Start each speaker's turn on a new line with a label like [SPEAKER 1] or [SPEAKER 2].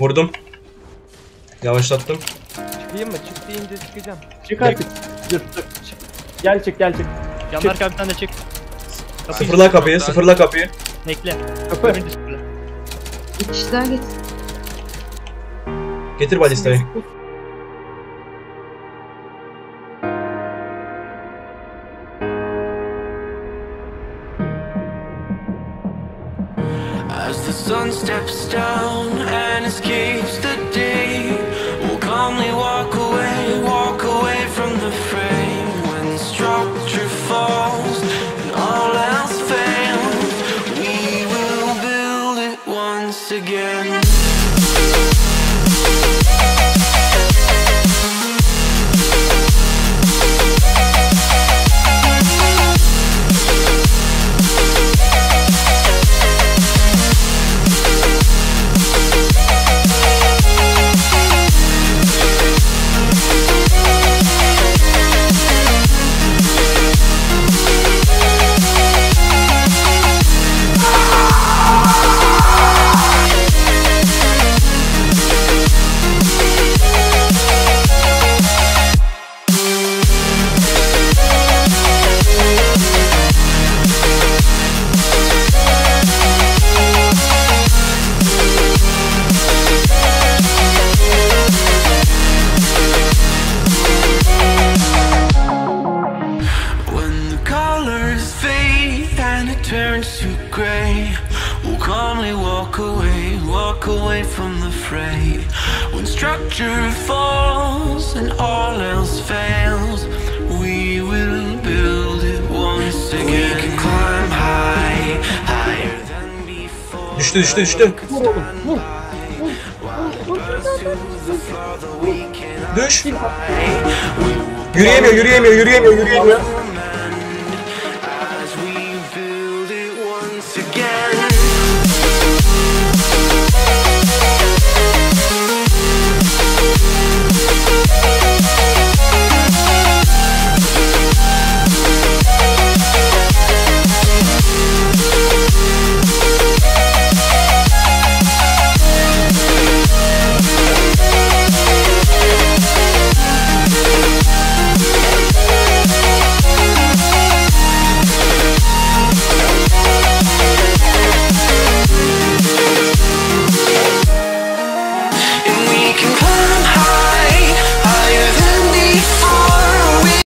[SPEAKER 1] Vurdum. Yavaşlattım.
[SPEAKER 2] Çıkayım mı? Çık deyince çıkacağım.
[SPEAKER 3] Çık artık. Dur dur. Çık. Gel çık gel çık.
[SPEAKER 4] Yanlar kaptan da çık. Kapıyı
[SPEAKER 1] Sıfırla kapıyı, sıfırla kapıyı.
[SPEAKER 4] Ekle.
[SPEAKER 3] Kapı.
[SPEAKER 4] Önce sıfırla.
[SPEAKER 5] Bir kişi daha geç.
[SPEAKER 1] Getir balistayı.
[SPEAKER 6] The sun steps down and escapes the day, turns to gray, we'll calmly walk away, walk away from the fray. When structure falls and all else fails, we will build it once again. We can climb high, higher than before.
[SPEAKER 1] Düştü düştü düştü.
[SPEAKER 3] Vur oğlum vur.
[SPEAKER 1] Düş. Yürüyemiyor, yürüyemiyor, yürüyemiyor, yürüyemiyor.